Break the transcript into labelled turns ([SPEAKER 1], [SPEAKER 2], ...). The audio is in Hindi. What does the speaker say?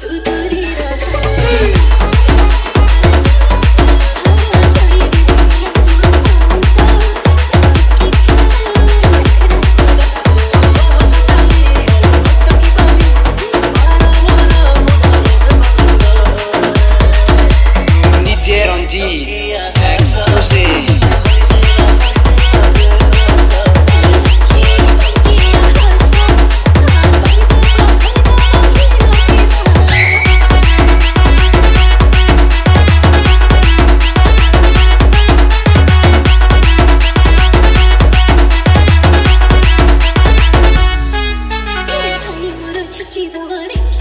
[SPEAKER 1] तू दूरी रहा the booty.